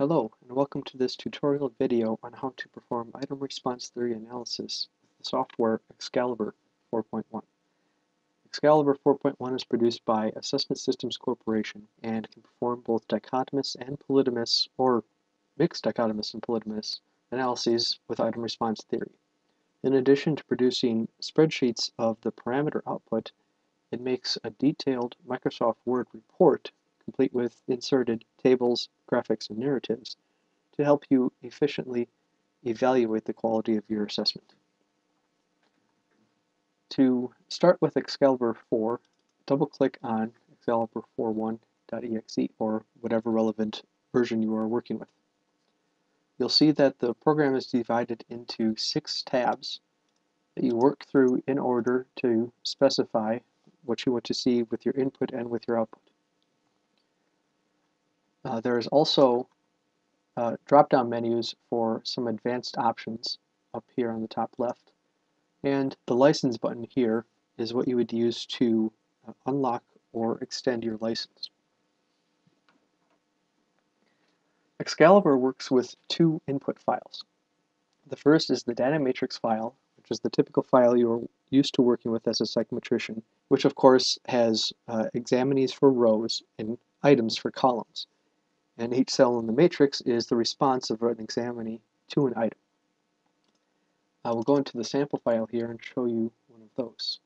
Hello, and welcome to this tutorial video on how to perform item response theory analysis with the software Xcalibre 4.1. Xcalibre 4.1 is produced by Assessment Systems Corporation and can perform both dichotomous and polytomous, or mixed dichotomous and polytomous, analyses with item response theory. In addition to producing spreadsheets of the parameter output, it makes a detailed Microsoft Word report complete with inserted tables, graphics, and narratives to help you efficiently evaluate the quality of your assessment. To start with Xcalibre 4, double-click on Xcalibre 4.1.exe or whatever relevant version you are working with. You'll see that the program is divided into six tabs that you work through in order to specify what you want to see with your input and with your output. Uh, there's also uh, drop-down menus for some advanced options up here on the top left. And the license button here is what you would use to uh, unlock or extend your license. Xcalibre works with two input files. The first is the data matrix file, which is the typical file you're used to working with as a psychometrician, which of course has uh, examinees for rows and items for columns and each cell in the matrix is the response of an examinee to an item. I will go into the sample file here and show you one of those.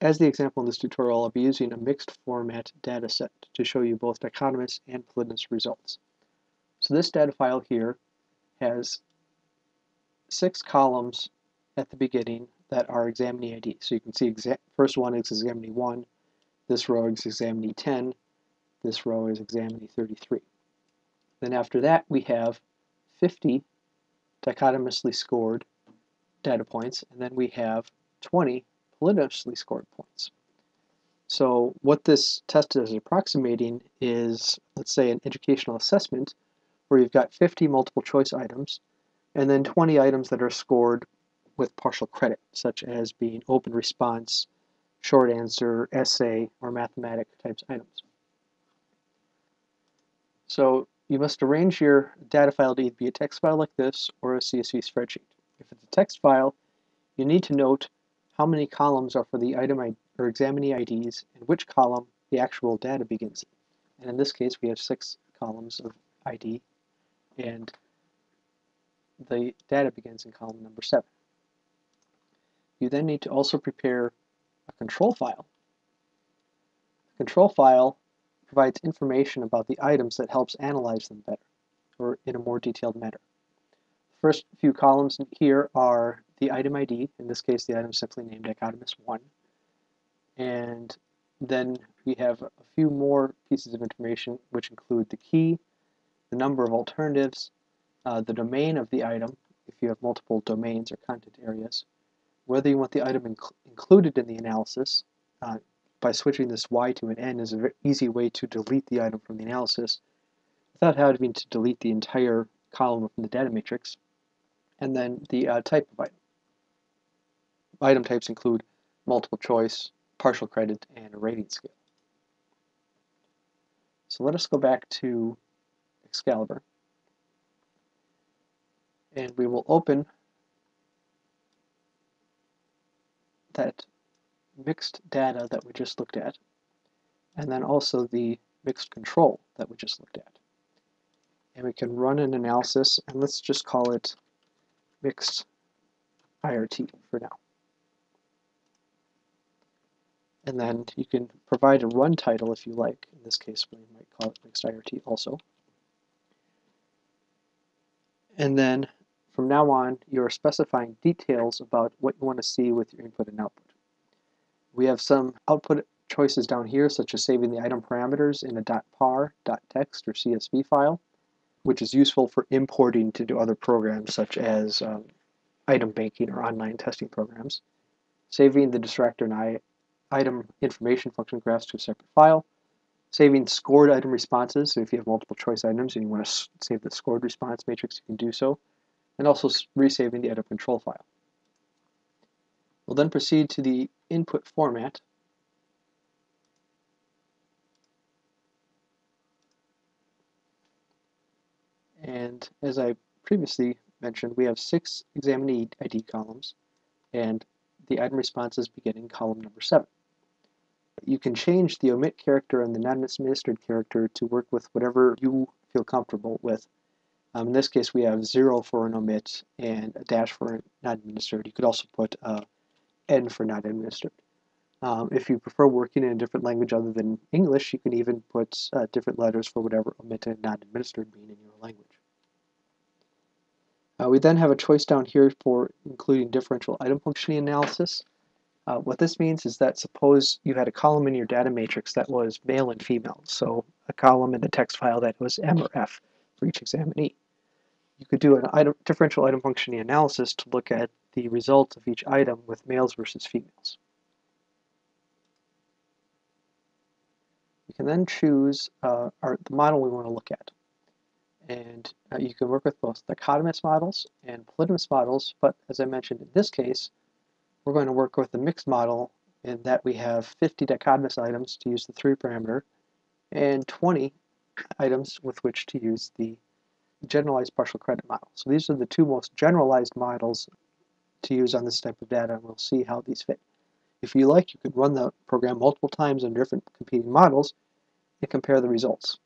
As the example in this tutorial, I'll be using a mixed format data set to show you both dichotomous and polytomous results. So this data file here has six columns at the beginning that are examinee ID. So you can see first one is examinee 1, this row is examinee 10, this row is examinee 33. Then after that, we have 50 dichotomously scored data points, and then we have 20 polytomously scored points. So what this test is approximating is, let's say, an educational assessment where you've got 50 multiple choice items and then 20 items that are scored with partial credit, such as being open response, short answer, essay, or mathematic types items. So you must arrange your data file to either be a text file like this or a CSV spreadsheet. If it's a text file, you need to note how many columns are for the item ID, or examinee IDs and which column the actual data begins in. And in this case, we have six columns of ID, and the data begins in column number seven. You then need to also prepare a control file. The control file provides information about the items that helps analyze them better, or in a more detailed manner. The first few columns here are the item ID, in this case the item is simply named dichotomous 1, and then we have a few more pieces of information which include the key, the number of alternatives, uh, the domain of the item, if you have multiple domains or content areas, whether you want the item inc included in the analysis, uh, by switching this y to an n is a very easy way to delete the item from the analysis without having to delete the entire column from the data matrix. And then the uh, type of item. Item types include multiple choice, partial credit, and a rating scale. So let us go back to Xcalibre. And we will open that mixed data that we just looked at, and then also the mixed control that we just looked at. And we can run an analysis, and let's just call it mixed IRT for now. And then you can provide a run title if you like. In this case, we might call it mixed IRT also. And then from now on, you're specifying details about what you want to see with your input and output. We have some output choices down here, such as saving the item parameters in a .par, .text, or CSV file, which is useful for importing to do other programs such as um, item banking or online testing programs. Saving the distractor and item information function graphs to a separate file. Saving scored item responses, so if you have multiple choice items and you want to save the scored response matrix, you can do so. And also resaving the item control file. We'll then proceed to the input format. And as I previously mentioned, we have six examinee ID columns, and the item responses begin in column number seven. You can change the omit character and the non-administered character to work with whatever you feel comfortable with. Um, in this case, we have zero for an omit and a dash for not administered. You could also put uh, N for not administered. Um, if you prefer working in a different language other than English, you can even put uh, different letters for whatever omitted and not administered mean in your language. Uh, we then have a choice down here for including differential item functioning analysis. Uh, what this means is that suppose you had a column in your data matrix that was male and female, so a column in the text file that was M or F for each examinee. You could do an item, differential item functioning analysis to look at the results of each item with males versus females. You can then choose uh, our, the model we want to look at. And uh, you can work with both dichotomous models and polytomous models, but as I mentioned in this case, we're going to work with a mixed model in that we have 50 dichotomous items to use the three parameter and 20 items with which to use the generalized partial credit model. So these are the two most generalized models to use on this type of data, and we'll see how these fit. If you like, you could run the program multiple times on different competing models and compare the results.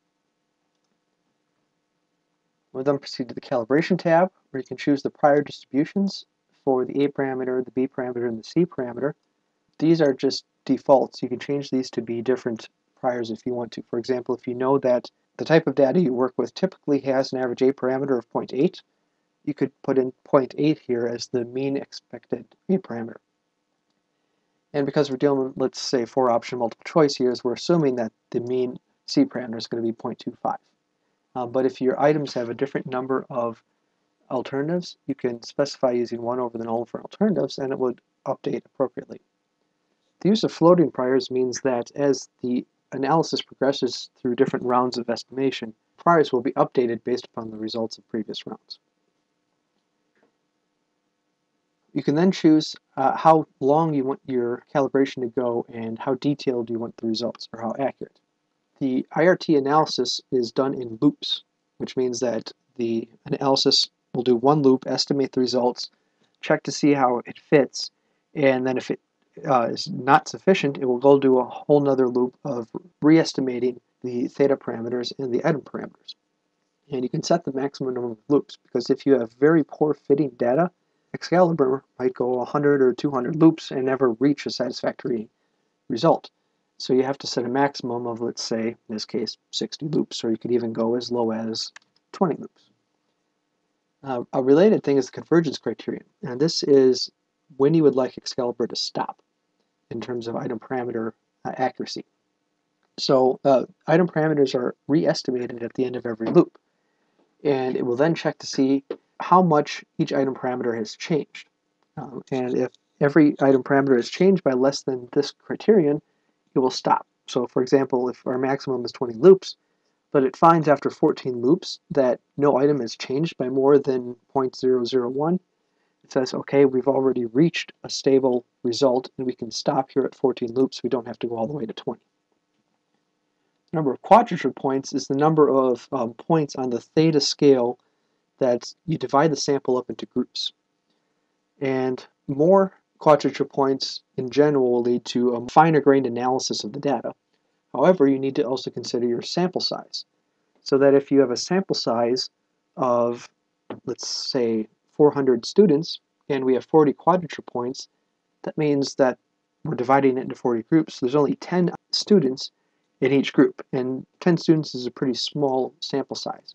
We'll then proceed to the calibration tab, where you can choose the prior distributions for the A parameter, the B parameter, and the C parameter. These are just defaults. You can change these to be different priors if you want to. For example, if you know that the type of data you work with typically has an average A parameter of 0.8, you could put in 0.8 here as the mean expected A parameter. And because we're dealing with, let's say, four option multiple choice here, is we're assuming that the mean C parameter is going to be 0.25. Uh, but if your items have a different number of alternatives, you can specify using 1 over the null for alternatives, and it would update appropriately. The use of floating priors means that as the analysis progresses through different rounds of estimation, priors will be updated based upon the results of previous rounds. You can then choose uh, how long you want your calibration to go and how detailed you want the results or how accurate. The IRT analysis is done in loops, which means that the analysis will do one loop, estimate the results, check to see how it fits, and then if it uh, is not sufficient, it will go do a whole nother loop of re-estimating the theta parameters and the item parameters. And you can set the maximum number of loops because if you have very poor fitting data, Xcalibre might go 100 or 200 loops and never reach a satisfactory result. So you have to set a maximum of, let's say, in this case, 60 loops, or you could even go as low as 20 loops. Uh, a related thing is the convergence criterion, and this is when you would like Xcalibre to stop in terms of item parameter uh, accuracy. So uh, item parameters are re-estimated at the end of every loop, and it will then check to see how much each item parameter has changed. Um, and if every item parameter is changed by less than this criterion, it will stop. So for example, if our maximum is 20 loops, but it finds after 14 loops that no item has changed by more than 0.001, it says, okay, we've already reached a stable result and we can stop here at 14 loops. We don't have to go all the way to 20. The number of quadrature points is the number of um, points on the theta scale that you divide the sample up into groups. And more quadrature points in general will lead to a finer grained analysis of the data. However, you need to also consider your sample size. So that if you have a sample size of, let's say, 400 students, and we have 40 quadrature points, that means that we're dividing it into 40 groups. So there's only 10 students in each group, and 10 students is a pretty small sample size.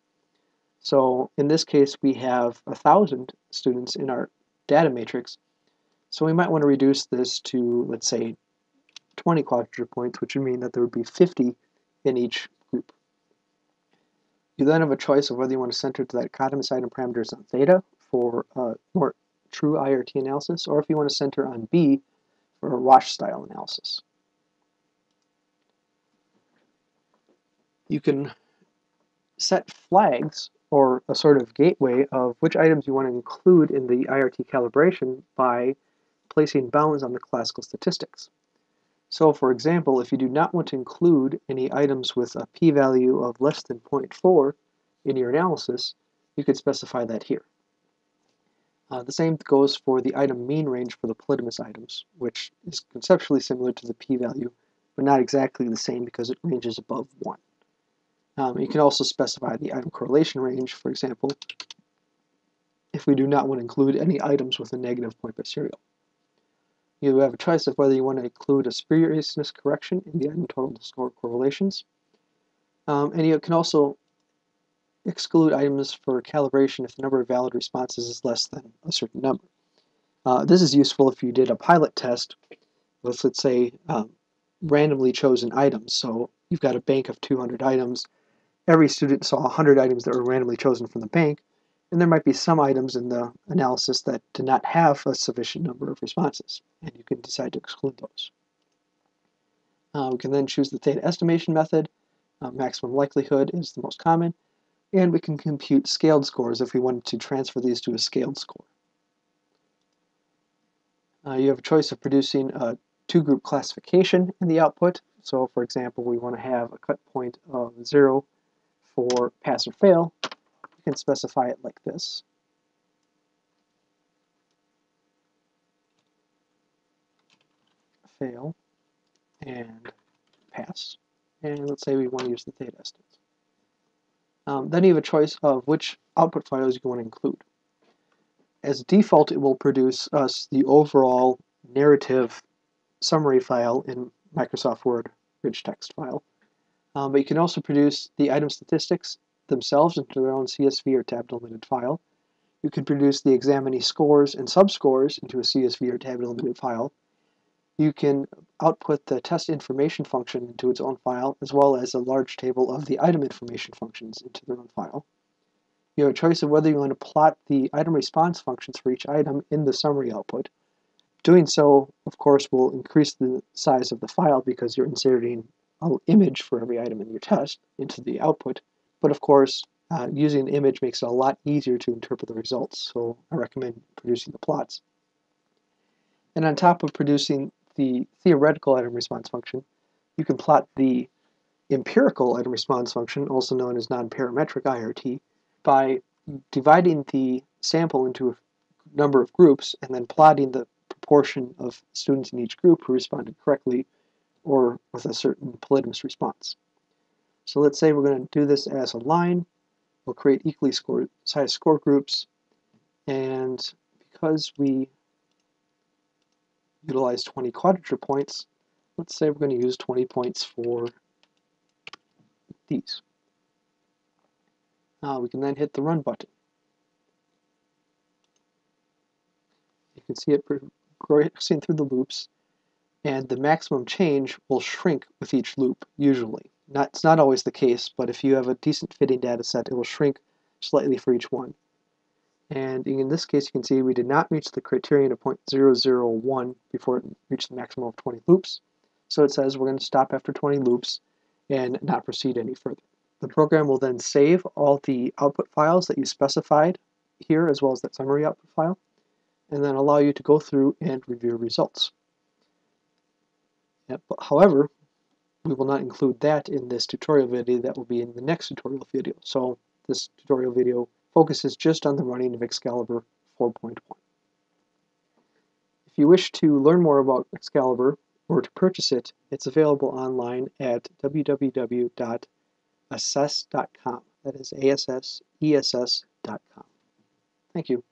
So in this case, we have 1,000 students in our data matrix, so we might want to reduce this to, let's say, 20 quadrature points, which would mean that there would be 50 in each group. You then have a choice of whether you want to center to that dichotomous item parameters on theta for uh, a more true IRT analysis, or if you want to center on B for a Rasch style analysis. You can set flags or a sort of gateway of which items you want to include in the IRT calibration by placing bounds on the classical statistics. So for example, if you do not want to include any items with a p-value of less than 0.4 in your analysis, you could specify that here. Uh, the same goes for the item mean range for the polytomous items, which is conceptually similar to the p-value, but not exactly the same because it ranges above 1. Um, you can also specify the item correlation range, for example, if we do not want to include any items with a negative point biserial. You have a choice of whether you want to include a spuriousness correction in the item total score correlations. Um, and you can also exclude items for calibration if the number of valid responses is less than a certain number. Uh, this is useful if you did a pilot test with, let's say, um, randomly chosen items. So you've got a bank of 200 items. Every student saw 100 items that were randomly chosen from the bank, and there might be some items in the analysis that did not have a sufficient number of responses, and you can decide to exclude those. Uh, we can then choose the theta estimation method. Uh, maximum likelihood is the most common, and we can compute scaled scores if we wanted to transfer these to a scaled score. Uh, you have a choice of producing a two-group classification in the output. So for example, we want to have a cut point of 0 for pass or fail. We can specify it like this. Fail and pass. And let's say we want to use the theta estimate. Um, then you have a choice of which output files you want to include. As default, it will produce us the overall narrative summary file in Microsoft Word rich text file. Um, but you can also produce the item statistics themselves into their own CSV or tab delimited file. You can produce the examinee scores and subscores into a CSV or tab delimited file you can output the test information function into its own file, as well as a large table of the item information functions into their own file. You have a choice of whether you want to plot the item response functions for each item in the summary output. Doing so, of course, will increase the size of the file because you're inserting an image for every item in your test into the output. But of course, uh, using an image makes it a lot easier to interpret the results, so I recommend producing the plots. And on top of producing the theoretical item response function, you can plot the empirical item response function, also known as nonparametric IRT, by dividing the sample into a number of groups and then plotting the proportion of students in each group who responded correctly or with a certain polytomous response. So let's say we're going to do this as a line. We'll create equally score, sized score groups. And because we utilize 20 quadrature points, let's say we're going to use 20 points for these. Uh, we can then hit the run button. You can see it progressing through the loops, and the maximum change will shrink with each loop, usually. Not, it's not always the case, but if you have a decent fitting data set, it will shrink slightly for each one. And in this case, you can see we did not reach the criterion of 0.001 before it reached the maximum of 20 loops. So it says we're going to stop after 20 loops and not proceed any further. The program will then save all the output files that you specified here, as well as that summary output file, and then allow you to go through and review results. However, we will not include that in this tutorial video. That will be in the next tutorial video. So this tutorial video focuses just on the running of Xcalibre 4.1. If you wish to learn more about Xcalibre or to purchase it, it's available online at www.assess.com. That is A-S-S-E-S-S.com. Thank you.